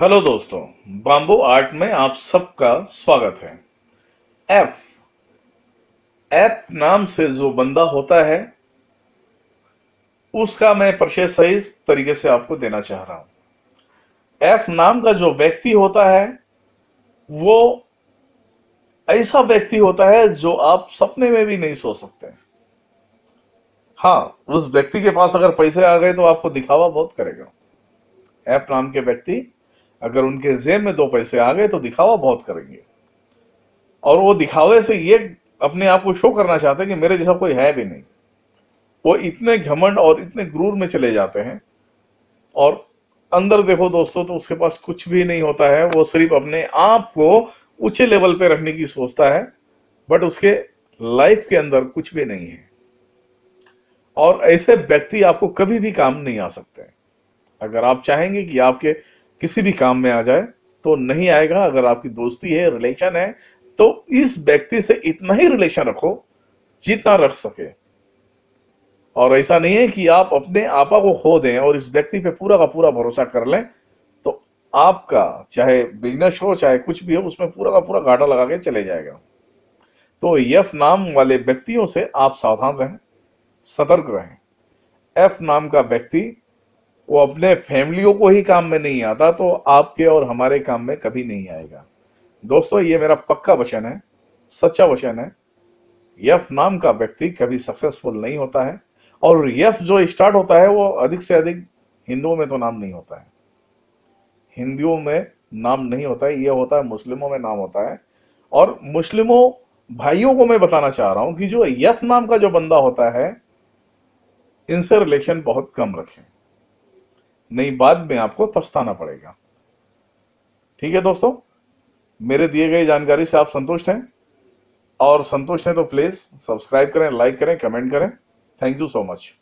Hello दोस्तों bamboo art में आप सबका स्वागत है। एफ़ एफ़ नाम से जो बंदा होता है, उसका मैं परिचय सही तरीके से आपको देना चाह रहा हूँ। एफ़ नाम का जो व्यक्ति होता है, वो ऐसा व्यक्ति होता है जो आप सपने में भी नहीं सोच सकते। हाँ उस व्यक्ति के पास अगर पैसे आ गए तो आपको दिखावा बहुत करेगा। एफ़ नाम के व्यक्ति अगर उनके जेब में दो पैसे आ गए तो दिखावा बहुत करेंगे। और वो दिखावे से ये अपने आप को शो करना चाहते हैं कि मेरे जैसा कोई है भी नहीं। वो इतने घमंड और इतने गुरूर में चले जाते हैं। और अंदर देखो दोस्तों तो उसके पास कुछ भी नहीं होता है। वो सिर्फ़ अपने आप को ऊँचे लेवल पे रखने की सोचता है। बट उसके लाइफ के अंदर कुछ भी नहीं है। और ऐसे व्यक्ति आपको कभी भी काम नहीं आ सकते। अगर आप चाहेंगे कि आपके किसी भी काम में आ जाए तो नहीं आएगा। अगर आपकी दोस्ती है रिलेशन है तो इस व्यक्ति से इतना ही रिलेशन रखो, जितना रख सके। और ऐसा नहीं है कि आप अपने आपा को खो दें और इस व्यक्ति पे पूरा का पूरा भरोसा कर लें। तो आपका, चाहे बिज़नेस हो, चाहे कुछ भी हो, उसमें पूरा का पूरा घाटा लगा के चले जाएगा। तो यफ नाम वाले व्यक्तियों से आप सावधान रहें, सतर्क रहें। एफ़ नाम का व्यक्ति वो अपने फैमिलियों को ही काम में नहीं आता तो आपके और हमारे काम में कभी नहीं आएगा। दोस्तों, ये मेरा पक्का वचन है, सच्चा वचन है। यफ नाम का व्यक्ति कभी सक्सेसफुल नहीं होता है, और यफ जो स्टार्ट होता है, वो अधिक से अधिक हिंदुओं में तो नाम नहीं होता है। हिंदुओं में नाम नहीं होता है, ये होता है मुस्लिमों में नाम होता है। और मुस्लिमों भाइयों को मैं बताना चाह रहा हूँ कि जो यफ नाम का जो बंदा होता है, इनसे रिलेशन बहुत कम रखें। नहीं, बाद में आपको पछताना पड़ेगा। ठीक है दोस्तों? मेरे दिए गए जानकारी से आप संतुष्ट हैं। और संतुष्ट हैं तो प्लीज़ सब्सक्राइब करें लाइक करें कमेंट करें। Thank you so much